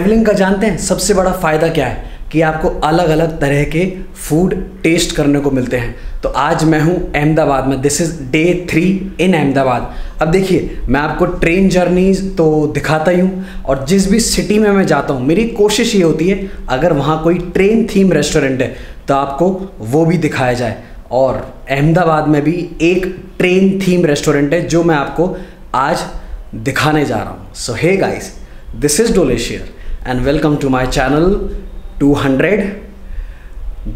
Travelling का जानते हैं, सबसे बड़ा फ़ायदा क्या है? कि आपको अलग अलग तरह के फ़ूड टेस्ट करने को मिलते हैं। तो आज मैं हूँ अहमदाबाद में। This is day three in Ahmedabad. अब देखिए, मैं आपको ट्रेन जर्नीज तो दिखाता ही हूँ और जिस भी सिटी में मैं जाता हूँ, मेरी कोशिश ये होती है, अगर वहाँ कोई ट्रेन थीम रेस्टोरेंट है तो आपको वो भी दिखाया जाए। और अहमदाबाद में भी एक ट्रेन थीम रेस्टोरेंट है, जो मैं आपको आज दिखाने जा रहा हूँ। So hey guys this is Dolesh here and welcome to my channel 200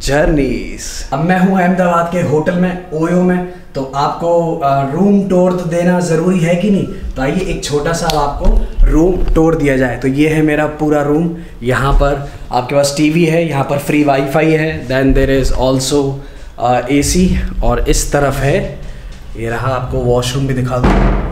journeys अब मैं हूँ अहमदाबाद के होटल में, ओयो में तो आपको रूम टूर तो देना ज़रूरी है कि नहीं? तो आइए एक छोटा सा आपको रूम टूर दिया जाए। तो ये है मेरा पूरा रूम यहाँ पर आपके पास टीवी है, यहाँ पर फ्री वाईफाई है then there is also AC और इस तरफ़ है ये रहा आपको वॉशरूम भी दिखा दूँ।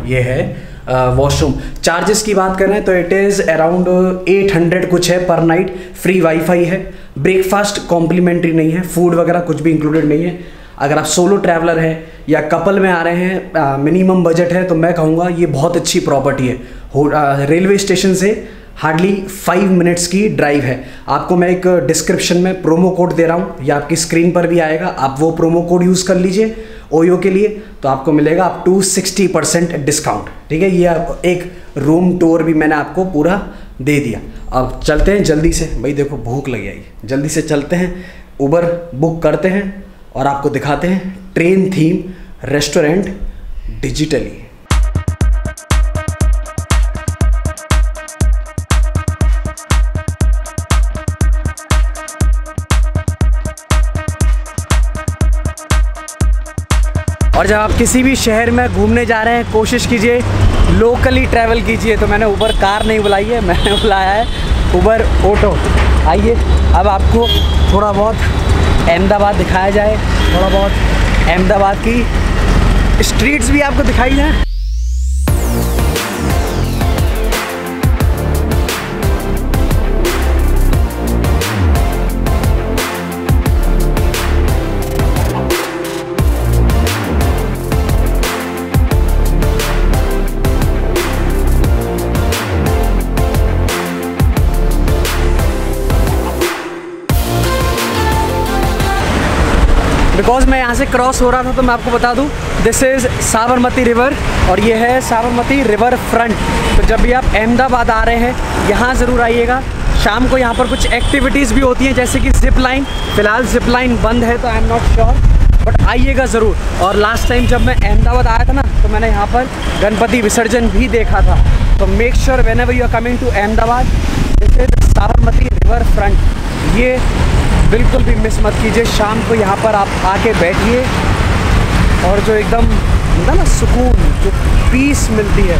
ये है वॉशरूम चार्जेस की बात करें तो इट इज़ अराउंड 800 कुछ है पर नाइट फ्री वाईफाई है। ब्रेकफास्ट कॉम्प्लीमेंट्री नहीं है। फ़ूड वगैरह कुछ भी इंक्लूडेड नहीं है। अगर आप सोलो ट्रैवलर हैं या कपल में आ रहे हैं मिनिमम बजट है तो मैं कहूँगा ये बहुत अच्छी प्रॉपर्टी है। रेलवे स्टेशन से हार्डली फाइव मिनट्स की ड्राइव है। आपको मैं एक डिस्क्रिप्शन में प्रोमो कोड दे रहा हूँ। या आपकी स्क्रीन पर भी आएगा। आप वो प्रोमो कोड यूज़ कर लीजिए। ओयो के लिए तो आपको मिलेगा आप टू सिक्सटी परसेंट डिस्काउंट ठीक है, ये एक रूम टूर भी मैंने आपको पूरा दे दिया। अब चलते हैं जल्दी से। भाई देखो, भूख लगी आई जल्दी से चलते हैं उबर बुक करते हैं और आपको दिखाते हैं ट्रेन थीम रेस्टोरेंट डिजिटली और जब आप किसी भी शहर में घूमने जा रहे हैं, कोशिश कीजिए लोकली ट्रैवल कीजिए। तो मैंने ऊबर कार नहीं बुलाई है, मैंने बुलाया है उबर ऑटो आइए, अब आपको थोड़ा बहुत अहमदाबाद दिखाया जाए। थोड़ा बहुत अहमदाबाद की स्ट्रीट्स भी आपको दिखाई जाए। बिकॉज़ मैं यहाँ से क्रॉस हो रहा था तो मैं आपको बता दूँ दिस इज़ साबरमती रिवर और ये है साबरमती रिवर फ्रंट तो जब भी आप अहमदाबाद आ रहे हैं, यहाँ ज़रूर आइएगा। शाम को यहाँ पर कुछ एक्टिविटीज़ भी होती हैं, जैसे कि जिप लाइन फ़िलहाल जिप लाइन बंद है तो I am not sure but आइएगा ज़रूर। और लास्ट टाइम जब मैं अहमदाबाद आया था ना तो मैंने यहाँ पर गणपति विसर्जन भी देखा था। तो make sure whenever you are coming to Ahmedabad this is Sabarmati river front ये बिल्कुल भी मिस मत कीजिए। शाम को यहाँ पर आप आके बैठिए और जो एकदम ना ना, सुकून, जो पीस मिलती है,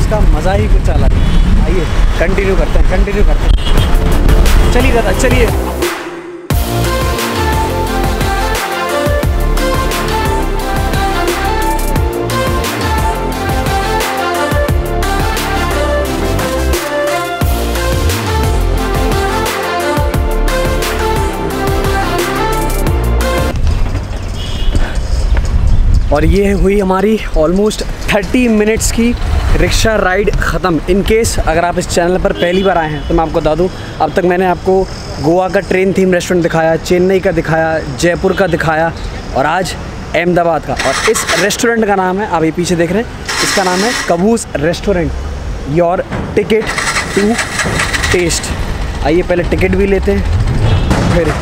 इसका मज़ा ही कुछ अलग है। आइए कंटिन्यू करते हैं कंटिन्यू करते हैं। चलिए दादा, चलिए। और ये हुई हमारी ऑलमोस्ट 30 मिनट्स की रिक्शा राइड ख़त्म। इन केस अगर आप इस चैनल पर पहली बार आए हैं तो मैं आपको बता दूँ, अब तक मैंने आपको गोवा का ट्रेन थीम रेस्टोरेंट दिखाया, चेन्नई का दिखाया, जयपुर का दिखाया और आज अहमदाबाद का। और इस रेस्टोरेंट का नाम है, आप ये पीछे देख रहे हैं, इसका नाम है Kabooz restaurant your ticket to taste आइए पहले टिकट भी लेते हैं, फिर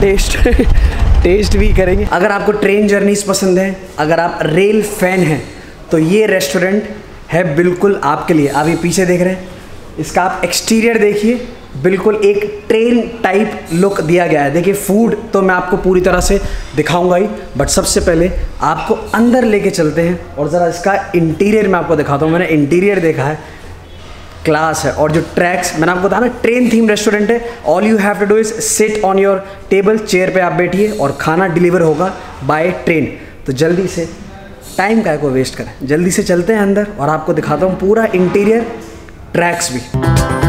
टेस्ट टेस्ट भी करेंगे। अगर आपको ट्रेन जर्नीज पसंद है, अगर आप रेल फ़ैन हैं तो ये रेस्टोरेंट है बिल्कुल आपके लिए। आप ये पीछे देख रहे हैं। इसका आप एक्सटीरियर देखिए। बिल्कुल एक ट्रेन टाइप लुक दिया गया है। देखिए फ़ूड तो मैं आपको पूरी तरह से दिखाऊँगा ही बट सबसे पहले आपको अंदर लेके चलते हैं और ज़रा इसका इंटीरियर मैं आपको दिखाता हूँ। मैंने इंटीरियर देखा है। क्लास है। और जो ट्रैक्स मैंने आपको बताया ना ट्रेन थीम रेस्टोरेंट है। All you have to do is sit on your table chair पे आप बैठिए और खाना डिलीवर होगा बाय ट्रेन तो जल्दी से टाइम का को वेस्ट करें। जल्दी से चलते हैं अंदर और आपको दिखाता हूँ पूरा इंटीरियर ट्रैक्स भी।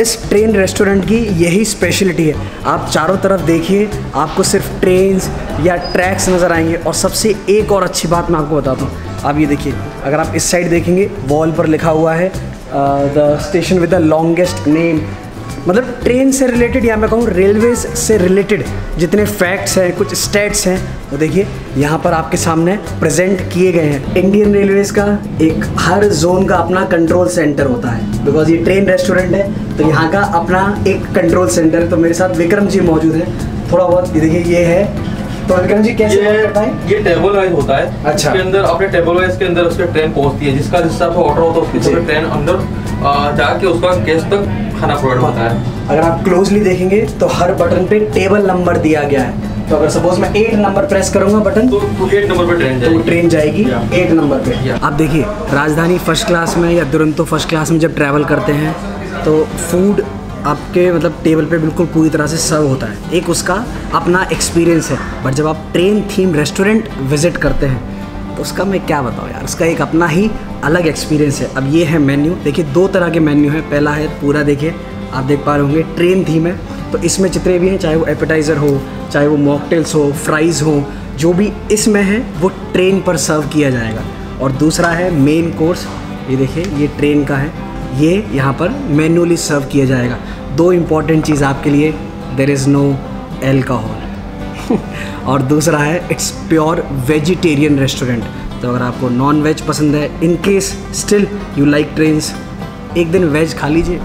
इस ट्रेन रेस्टोरेंट की यही स्पेशलिटी है। आप चारों तरफ़ देखिए, आपको सिर्फ़ ट्रेन या ट्रैक्स नज़र आएँगे। और सबसे एक और अच्छी बात मैं आपको बताता हूँ। आप ये देखिए, अगर आप इस साइड देखेंगे वॉल पर लिखा हुआ है the station with the longest name मतलब ट्रेन से रिलेटेड या मैं कहूँ रेलवे से रिलेटेड जितने फैक्ट्स हैं, कुछ स्टेट्स हैं, वो देखिए, यहाँ पर आपके सामने प्रेजेंट किए गए हैं। इंडियन रेलवेज का एक हर जोन का अपना कंट्रोल सेंटर होता है। बिकॉज़ ये ट्रेन रेस्टोरेंट है तो यहाँ का अपना एक कंट्रोल सेंटर तो मेरे साथ विक्रम जी मौजूद है। थोड़ा बहुत देखिए, ये है तो विक्रम जी कैसे ये बताएँ ये टेबल वाइज होता है। अच्छा। इसके अंदर अपने टेबल वाइज के अंदर उसके ट्रेन पहुँचती है। जिसका जिस हिसाब से ऑर्डर होता है उसके हिसाब ट्रेन अंदर जाके उसका गेस्ट तक खाना प्रोवाइड होता है। अगर आप क्लोजली देखेंगे तो हर बटन पे टेबल नंबर दिया गया है। तो अगर सपोज़ मैं एट नंबर प्रेस करूँगा बटन तो तो एट नंबर पे ट्रेन तो जाएगी। ट्रेन जाएगी एट नंबर पे। आप देखिए राजधानी फ़र्स्ट क्लास में या दुरंतो फ़र्स्ट क्लास में जब ट्रैवल करते हैं तो फ़ूड आपके मतलब टेबल पे बिल्कुल पूरी तरह से सर्व होता है। एक उसका अपना एक्सपीरियंस है। बट जब आप ट्रेन थीम रेस्टोरेंट विज़िट करते हैं तो उसका मैं क्या बताऊँ यार? उसका एक अपना ही अलग एक्सपीरियंस है। अब ये है मेन्यू देखिए, दो तरह के मेन्यू है। पहला है पूरा, देखिए, आप देख पा रहे होंगे ट्रेन थीम है। तो इसमें जितने भी हैं, चाहे वो एपेटाइज़र हो, चाहे वो मॉकटेल्स हो फ्राइज़ हो, जो भी इसमें है, वो ट्रेन पर सर्व किया जाएगा। और दूसरा है मेन कोर्स ये देखिए, ये ट्रेन का है। ये यहाँ पर मैनुअली सर्व किया जाएगा। दो इंपॉर्टेंट चीज़ आपके लिए देर इज़ नो एल्कोहल और दूसरा है इट्स प्योर वेजिटेरियन रेस्टोरेंट तो अगर आपको नॉन वेज पसंद है in case still you like trains एक दिन वेज खा लीजिए,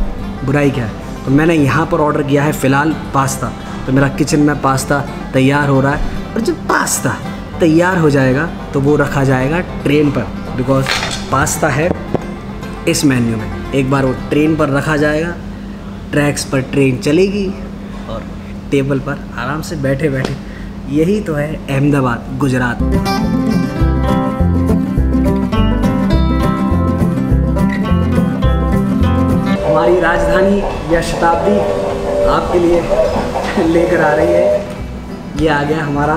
बुराई क्या है? तो मैंने यहाँ पर ऑर्डर किया है फ़िलहाल पास्ता। तो मेरा किचन में पास्ता तैयार हो रहा है, और जब पास्ता तैयार हो जाएगा तो वो रखा जाएगा ट्रेन पर बिकॉज़ पास्ता है इस मेन्यू में। एक बार वो ट्रेन पर रखा जाएगा। ट्रैक्स पर ट्रेन चलेगी और टेबल पर आराम से बैठे बैठे। यही तो है अहमदाबाद, गुजरात। हमारी राजधानी या शताब्दी आपके लिए लेकर आ रही है। ये आ गया हमारा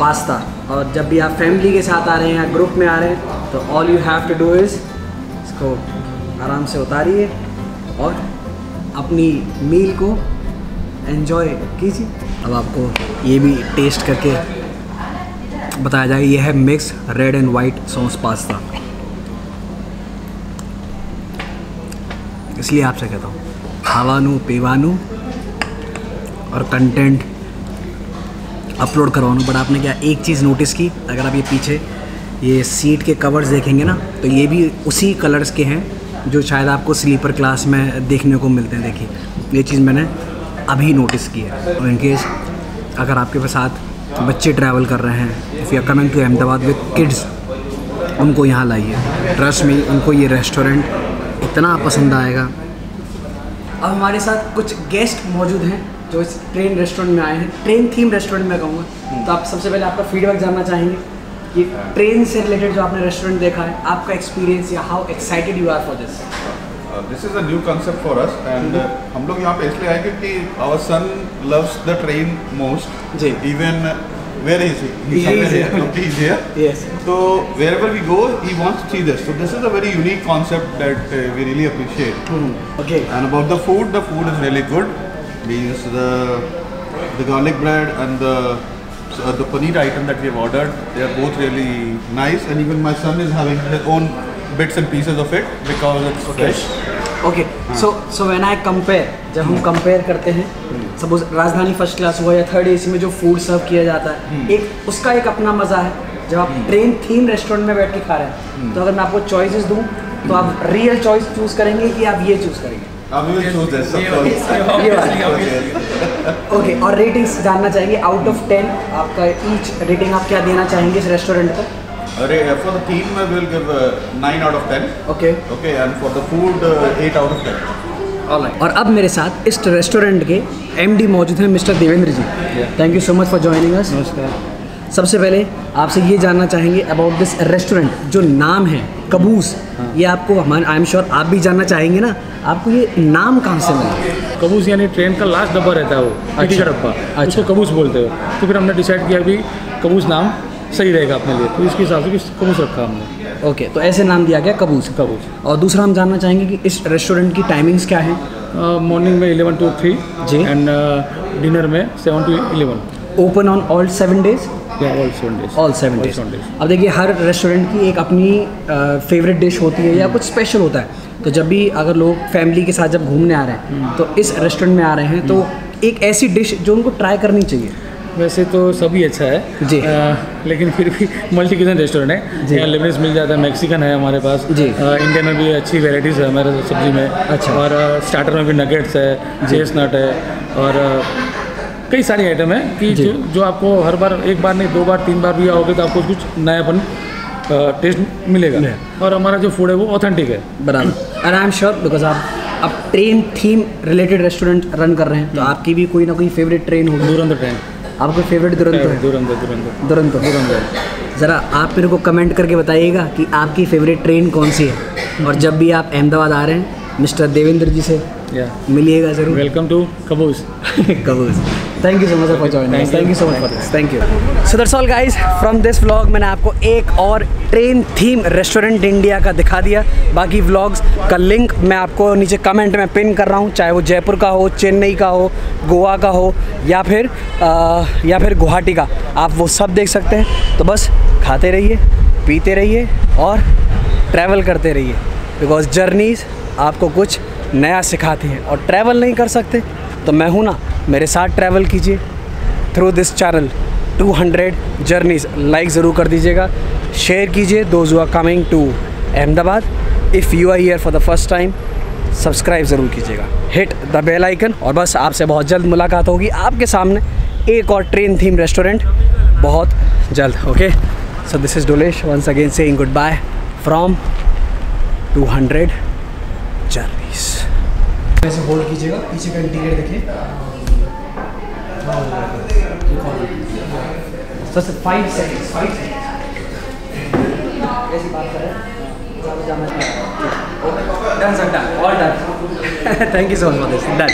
पास्ता। और जब भी आप फैमिली के साथ आ रहे हैं या ग्रुप में आ रहे हैं तो all you have to do is इसको आराम से उतारिए और अपनी मील को एंजॉय कीजिए। अब आपको ये भी टेस्ट करके बताया जाए ये है mix red and white sauce pasta इसलिए आपसे कहता हूँ, खावानू, पीवानू और कंटेंट अपलोड करवानू। बट आपने क्या एक चीज़ नोटिस की? अगर आप ये पीछे ये सीट के कवर्स देखेंगे ना तो ये भी उसी कलर्स के हैं। जो शायद आपको स्लीपर क्लास में देखने को मिलते हैं, देखिए। ये चीज़ मैंने अभी नोटिस की है। और इनकेस अगर आपके पास साथ बच्चे ट्रैवल कर रहे हैं if you are coming to Ahmedabad with kids उनको यहाँ लाइए। ट्रस्ट में उनको ये रेस्टोरेंट इतना पसंद आएगा। अब हमारे साथ कुछ गेस्ट मौजूद हैं, जो इस ट्रेन रेस्टोरेंट में आए हैं। ट्रेन थीम रेस्टोरेंट में कहूँगा। तो आप सबसे पहले आपका फीडबैक जानना चाहेंगे। कि ट्रेन से रिलेटेड जो आपने रेस्टोरेंट देखा है आपका एक्सपीरियंस या how excited you are for this this is a new concept for us and हम लोग यहाँ पे इसलिए आए क्योंकि our son loves the train most ji. Even where is He He's he is here. He is here yes So wherever we go, he wants to see this. So this is a very unique concept that uh, we really appreciate. Okay And about the food, the food is really good. Means the the garlic bread and the so the paneer item that we have ordered, they are both really nice. And even my son is having his own bits and pieces of it because it's okay. fresh. Okay so so when I compare जब हम compare करते हैं suppose राजधानी first class हुआ या third AC में जो food serve किया जाता है एक उसका एक अपना मज़ा है जब आप ट्रेन थीम रेस्टोरेंट में बैठ के खा रहे हैं तो अगर मैं आपको चॉइसेस दूँ तो आप रियल चॉइस चूज़ करेंगे कि आप ये चूज़ करेंगे Uh, course. ये वाला ओके और रेटिंग्स जानना चाहेंगे? आउट ऑफ़ टेन आपका ईच रेटिंग आप क्या देना चाहेंगे इस रेस्टोरेंट को for the theme, I will give uh, 9 out of 10. Okay Okay, and for the food, uh, 8 out of 10. और अब मेरे साथ इस रेस्टोरेंट के एमडी मौजूद हैं mister Devendra ji. Thank you so much for joining us नमस्कार। सबसे पहले आपसे ये जानना चाहेंगे अबाउट दिस रेस्टोरेंट जो नाम है कबूस हाँ। ये आपको हमारे आई एम श्योर आप भी जानना चाहेंगे ना आपको ये नाम कहाँ से मिला? कबूस यानी ट्रेन का लास्ट डब्बा रहता है वो का डब्बा। उसको कबूस बोलते हो। तो फिर हमने डिसाइड किया कि कबूस नाम सही रहेगा अपने लिए। तो इसके हिसाब से कबूस रखा हमने। ओके तो ऐसे नाम दिया गया कबूस। कबूस। और दूसरा हम जानना चाहेंगे कि इस रेस्टोरेंट की टाइमिंग्स क्या है? मॉर्निंग में eleven to three ji. And dinner में seven to eleven open on all seven days all seven days. अब देखिए हर रेस्टोरेंट की एक अपनी फेवरेट डिश होती है या कुछ स्पेशल होता है। तो जब भी अगर लोग फैमिली के साथ जब घूमने आ रहे हैं तो इस रेस्टोरेंट में आ रहे हैं तो एक ऐसी डिश जो उनको ट्राई करनी चाहिए। वैसे तो सभी अच्छा है। जी। अ, लेकिन फिर भी मल्टी किचन रेस्टोरेंट है। यहाँ लेबनीज मिल जाता है। मैक्सिकन है हमारे पास। जी। इंडियन में भी अच्छी वेराइटीज़ है हमारे सब्ज़ी में। अच्छा। और स्टार्टर में भी नगेट्स है चेस नट है और कई सारी आइटम है कि जो जो आपको हर बार एक बार नहीं दो बार तीन बार भी आओगे तो आपको कुछ नयापन टेस्ट मिलेगा। और हमारा जो फ़ूड है वो ऑथेंटिक है। बराबर। And I am sure because आप आप train theme related restaurant run कर रहे हैं तो आपकी भी कोई ना कोई फेवरेट ट्रेन होगी। दुरंत ट्रेन आपको फेवरेट दुरंतो है? दुरंत दुरंत। दुरंतो। ज़रा आप मेरे को कमेंट करके बताइएगा कि आपकी फेवरेट ट्रेन कौन सी है? और जब भी आप अहमदाबाद आ रहे हैं मिस्टर देवेंद्र जी से मिलिएगा ज़रूर। Welcome to Kabooz Kabooz thank you so much for joining thank you so much for this thank you so that's all guys from this vlog मैंने आपको एक और ट्रेन थीम रेस्टोरेंट इंडिया का दिखा दिया। बाकी व्लॉग्स का लिंक मैं आपको नीचे कमेंट में पिन कर रहा हूँ चाहे वो जयपुर का हो चेन्नई का हो गोवा का हो या फिर आ, या फिर गुवाहाटी का। आप वो सब देख सकते हैं। तो बस खाते रहिए पीते रहिए और ट्रैवल करते रहिए। बिकॉज़ जर्नीज़ आपको कुछ नया सिखाती है और ट्रैवल नहीं कर सकते तो मैं हूँ ना, मेरे साथ ट्रैवल कीजिए। Through this channel 200 journeys like ज़रूर कर दीजिएगा। शेयर कीजिए those are coming to Ahmedabad if you are here for the first time subscribe ज़रूर कीजिएगा। हिट द बेल आइकन और बस आपसे बहुत जल्द मुलाकात होगी। आपके सामने एक और ट्रेन थीम रेस्टोरेंट बहुत जल्द okay so this is Dolesh once again saying good bye from 200 journeys ऐसे होल्ड कीजिएगा। पीछे का इंटीरियर देखिए sir sir five seconds five seconds ऐसी बात करें done sir done all done thank you so much for this done